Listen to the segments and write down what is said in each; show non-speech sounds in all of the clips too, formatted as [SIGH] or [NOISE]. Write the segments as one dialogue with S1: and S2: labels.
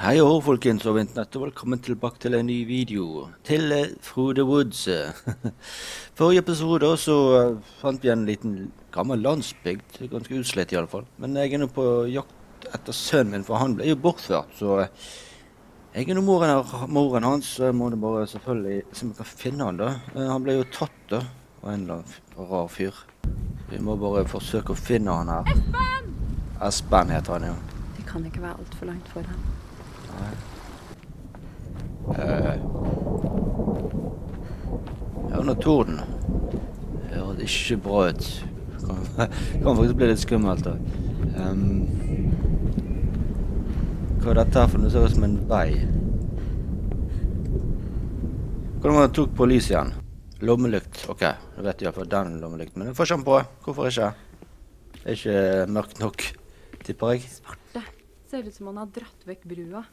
S1: Hei og hå, folkens over internett, og velkommen tilbake til en ny video til eh, Frode Woods. [LAUGHS] Forrige episode så eh, fant vi en liten gammel landsbygd, ganske utslett i alle fall. Men jeg er nå på jakt etter sønnen min, for han ble jo bortført, så eh, jeg er nå moren, moren hans, så jeg må nå bare selvfølgelig se om jeg kan finne han da. Han ble jo tatt da, av en eller annen rar fyr. Vi må bare forsøke å finne han her. Espen! Espen heter han jo.
S2: Det kan ikke være altfor langt for
S1: Eh, Ja, under torden. Det høres ikke bra ut. Kan, kan faktisk bli litt skummelt. da. Um, hva er dette for noe? Det ser ut som en vei. Hvordan var det tok på lys igjen? Lommelykt. Ok, da vet jeg iallfall den lommelykten. Men jeg får ikke den på. Hvorfor ikke? Det er ikke mørkt nok, tipper jeg.
S2: Svarte. Ser ut som han har dratt vekk brua.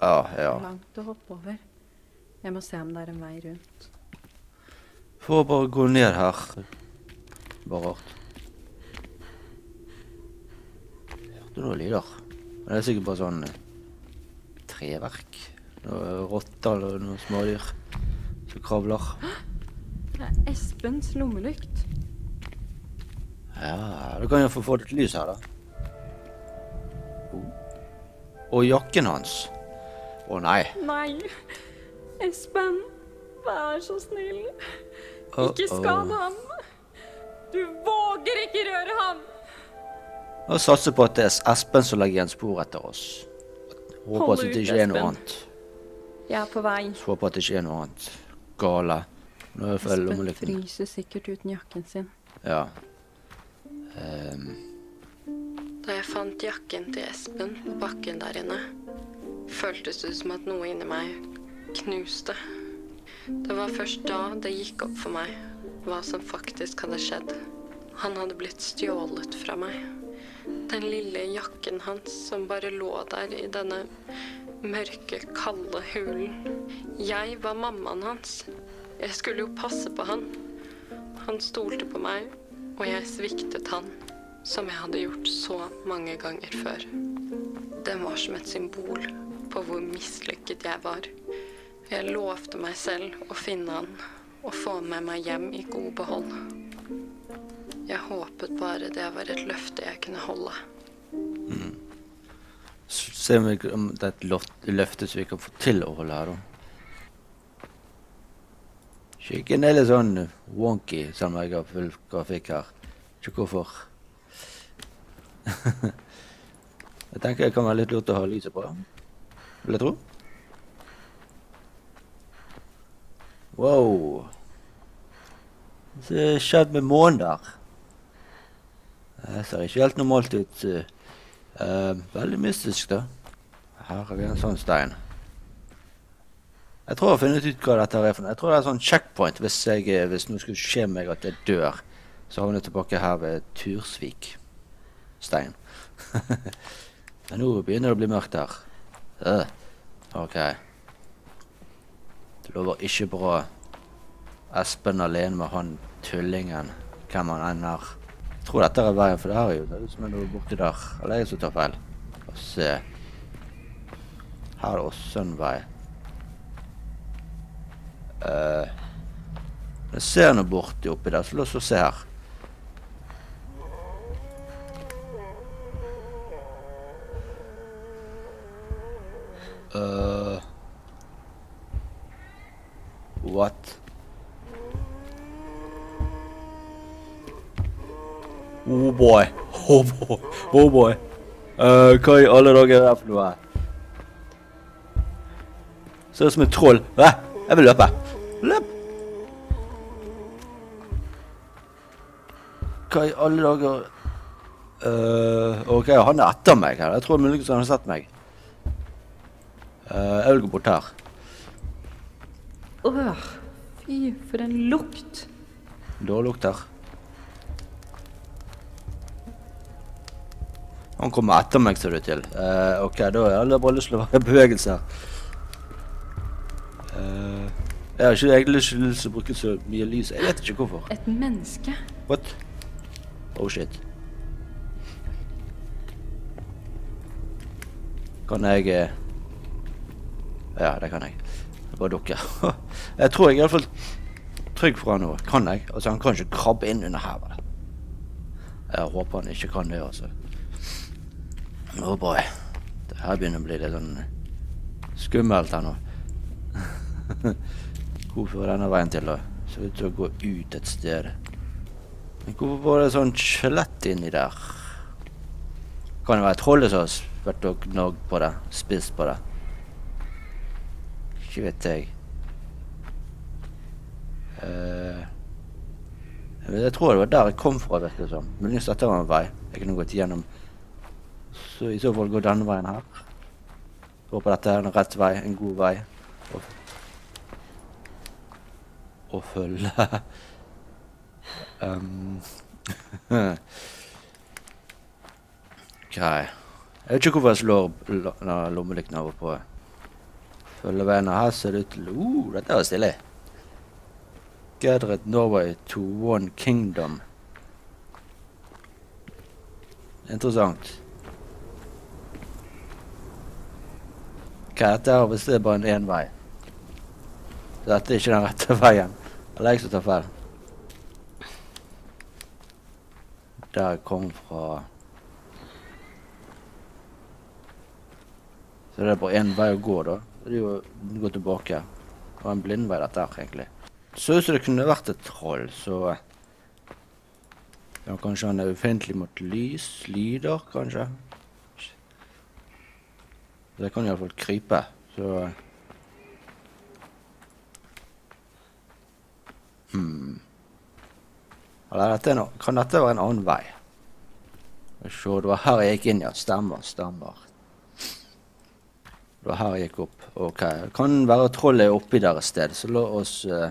S1: Ja, ja.
S2: Langt å hoppe over. Jeg må se om det er en vei rundt.
S1: Får bare gå ned her. Bare rart. Hørte noen lyder. Men det er sikkert bare sånn eh, treverk. Noe rotter eller noen smådyr som kravler.
S2: Det er Espens lommelykt.
S1: Ja, da kan få få litt lys her, da. Oh. Og jakken hans. Å nei.
S2: Nei! Espen, vær så snill. Ikke skad ham. Du våger ikke røre ham!
S1: Og satser på at det er Espen som legger igjen spor etter oss. Håper
S2: Hold
S1: at det
S2: ut,
S1: ikke er noe annet.
S2: Jeg er på vei.
S1: Håper at det ikke er noe annet gale. Nå er jeg
S2: Espen fryser sikkert uten jakken sin.
S1: Ja. Um.
S2: Da jeg fant jakken til Espen på bakken der inne, føltes det som at noe inni meg knuste. Det var først da det gikk opp for meg hva som faktisk hadde skjedd. Han hadde blitt stjålet fra meg. Den lille jakken hans som bare lå der i denne mørke, kalde hulen. Jeg var mammaen hans. Jeg skulle jo passe på han. Han stolte på meg, og jeg sviktet han som jeg hadde gjort så mange ganger før. Den var som et symbol på hvor mislykket jeg var. Jeg lovte meg selv å finne han og få med meg hjem i god behold. Jeg håpet bare det var et løfte jeg kunne holde.
S1: Mm. Se om, det er et løfte som vi kan få til å holde her, da. Skyggen er litt sånn wonky, selv om jeg har full grafikk her. Ikke hvorfor. [LAUGHS] jeg tenker det kan være litt lurt å ha lyset på. Vil jeg tro. Wow. Hva har skjedd med månen der? Det ser ikke helt normalt ut. Eh, veldig mystisk, da. Her har vi en sånn stein. Jeg tror jeg har funnet ut hva dette er for noe. Jeg tror det er sånn checkpoint hvis, jeg, eh, hvis noe skulle skje meg at jeg dør. Så havner jeg tilbake her ved Tursvik stein. [LAUGHS] Men nå begynner det å bli mørkt her. Øh, ok. Det lover ikke bra. Espen alene med han tullingen. Hvem han enn er. Jeg tror dette er veien, for det her er jo det er noe borti der. Eller er jeg som tar feil? La oss se. Her er det også en vei. Uh, jeg ser noe borti oppi der, så la oss se her. Eh, what? Oh boy. [LAUGHS] Oh boy. Oh boy. Uh, hva i alle dager er det for noe? Ser ut som et troll. Hæ? Jeg vil løpe. Løp! Hva i alle dager uh, OK, han er etter meg her. Jeg tror muligens han har sett meg. Eh, jeg vil gå bort her.
S2: Åh, fy, for en lukt.
S1: Dårlig lukt her. Han kommer etter meg, ser det ut til. Eh, ok, da har jeg bare lyst til å være i bevegelse her. Eh, jeg har ikke egentlig ikke lyst til å bruke så mye lys. Jeg vet ikke hvorfor.
S2: Et menneske.
S1: What? Oh shit. Kan jeg Ja, det kan jeg. Det bare dukker. [LAUGHS] jeg tror jeg er iallfall trygg for han nå. Kan jeg? Altså, han kan ikke krabbe inn under her. vel? Jeg håper han ikke kan det, altså. Å, boy. Det her begynner å bli litt sånn skummelt her nå. [LAUGHS] Hvor fører denne veien til, da? Ser ut til å gå ut et sted. Men hvorfor var det sånn skjelett inni der? Kan det være trollet som har vært og gnagd på det? Spist på det? Ikke vet jeg. Uh, jeg tror det var der jeg kom fra, virker det som. Muligens dette var en vei. Jeg kunne gått gjennom. Så i så fall gå denne veien her. Håper dette er en rett vei, en god vei. Å, å følge. [LAUGHS] um. [LAUGHS] OK. Jeg vet ikke hvorfor jeg slår lo- lommelykten over på. Følge veien her ser det ut til uh, dette var stilig. Gathered Norway to one kingdom. Interessant. Er dette er bare en én vei? Så dette er ikke den rette [LAUGHS] veien. Eller jeg som tar feil. Der jeg kom fra Så det er bare én vei å gå, da. Det er jo gå tilbake. Det var en blindvei, dette her, egentlig. Så ut som det kunne vært et troll, så ja, Kanskje han er ufiendtlig mot lys? Lyder, kanskje? Det kan iallfall krype, så Hmm. Eller dette er no kan dette være en annen vei? Se, det var her jeg gikk inn, ja. Stemmer, stemmer. Det var her jeg gikk opp. Ok. Kan være trollet er oppi der et sted, så la oss uh,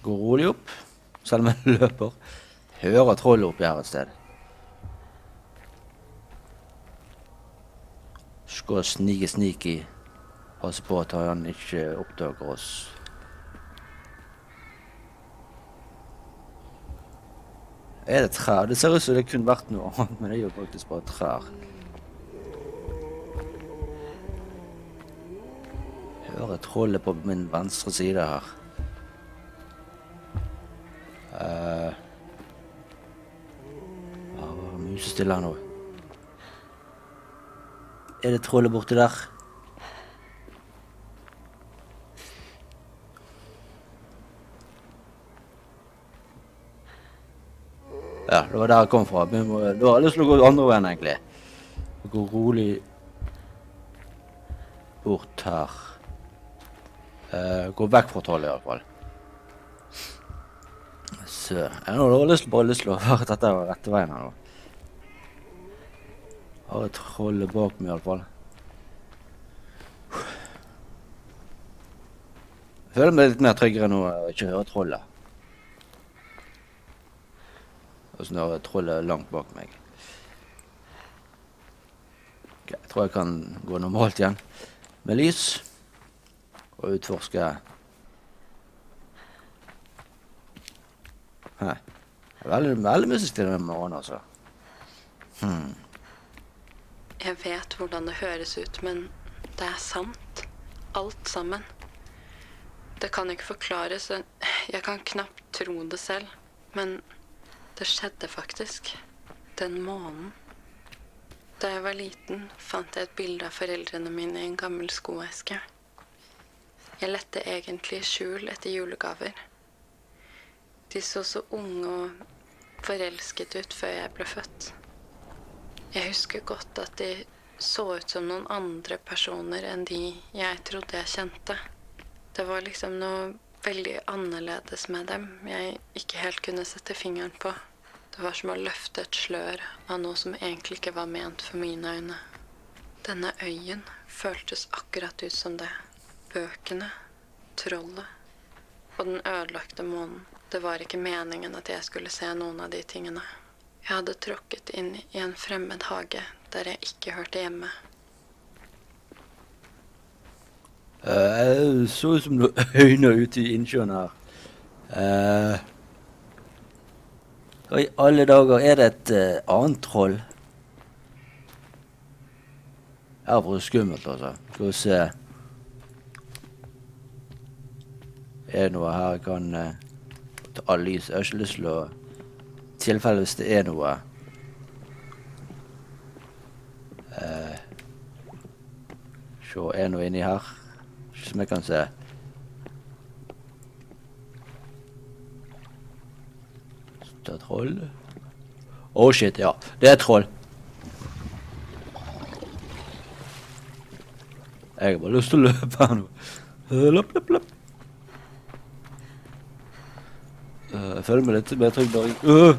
S1: gå rolig opp. Selv om jeg [LAUGHS] løper. Hører trollet oppi her et sted. Skal snike snike. Passe på at han ikke oppdager oss. Er det trær? Det ser ut som det kunne vært noe annet, men det er jo faktisk bare trær. Hører trollet på min venstre side her. Uh, ja, musestille her nå. Er det trollet borti der? Ja, det var der jeg kom fra. Vi må- Da har jeg lyst til å gå andre veien, egentlig. Gå rolig bort her. Eh, gå vekk fra trollet, iallfall. Så Jeg har lyst, bare lyst til å at dette var rette veien her nå. Har et troll bak meg, iallfall. Jeg føler meg litt mer tryggere nå å ikke høre trollet. Og så når trollet er langt bak meg. Ok, jeg tror jeg kan gå normalt igjen. Med lys. Og utforske. Det er Veldig, musikk til denne morgenen, altså. Hmm.
S2: Jeg vet hvordan det høres ut, men det er sant. Alt sammen. Det kan ikke forklares. Jeg kan knapt tro det selv. Men det skjedde faktisk. Den måneden. Da jeg var liten, fant jeg et bilde av foreldrene mine i en gammel skoeske. Jeg lette egentlig skjul etter julegaver. De så så unge og forelsket ut før jeg ble født. Jeg husker godt at de så ut som noen andre personer enn de jeg trodde jeg kjente. Det var liksom noe veldig annerledes med dem jeg ikke helt kunne sette fingeren på. Det var som å løfte et slør av noe som egentlig ikke var ment for mine øyne. Denne øyen føltes akkurat ut som det. Bøkene, trollet og den ødelagte månen. Det var ikke meningen at jeg skulle se noen av de tingene. Jeg hadde tråkket inn i en fremmed hage der jeg ikke hørte hjemme.
S1: Uh, jeg så ut som du [LAUGHS] øyne ute i innsjøen her. Uh, hva i alle dager er det et uh, annet troll? Her var det skummelt, altså. Skal vi se. Er noe her kan uh, ta lys? Jeg har ikke lyst til å tilfelle hvis det er noe uh, Se, er noe inni her? Ikke som jeg kan se. Det er troll. Oh, shit, ja. Det er troll. Jeg har bare lyst til å løpe her nå. Løp, løp, løp. Uh, med litt mer trygg bare uh.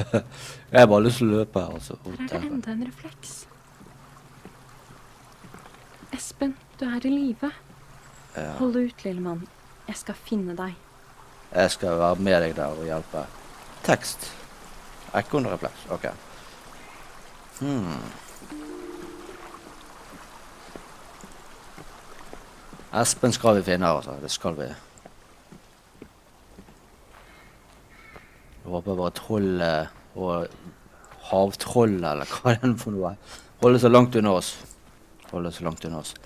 S1: [LAUGHS] Jeg har bare lyst til å løpe her, altså.
S2: Her er det enda en refleks. Espen, du er i live.
S1: Ja.
S2: Hold ut, lille mann. Jeg skal finne deg.
S1: Jeg skal være med deg der og hjelpe. Tekst. Ekornrefleks. OK. Hmm. Espen skal vi finne, altså. Det skal vi. Jeg håper bare trollet og havtrollet, eller hva er for noe, holder så langt unna oss. Holder så langt unna oss.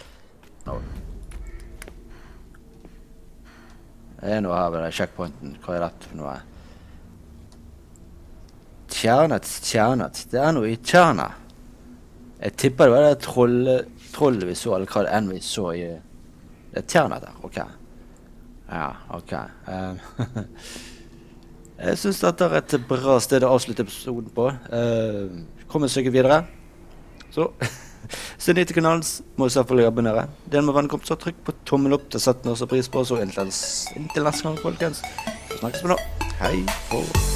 S1: Det er noe her ved den checkpointen. Hva er dette for noe? Tjernet, tjernet. Det er noe i tjernet. Jeg tipper det var det trollet vi så, eller hva det enn vi så i Det er tjernet der. OK. Ja, OK. Um, [LAUGHS] jeg syns dette er et bra sted å avslutte episoden på. Uh, kom et stykke videre. Så [LAUGHS] se ny til kanalen, må du selvfølgelig abonnere. Del med vennkompiser, trykk på tommel opp. Det setter vi også pris på. Så inntil, inntil neste gang, folkens. Så snakkes vi nå. Hei for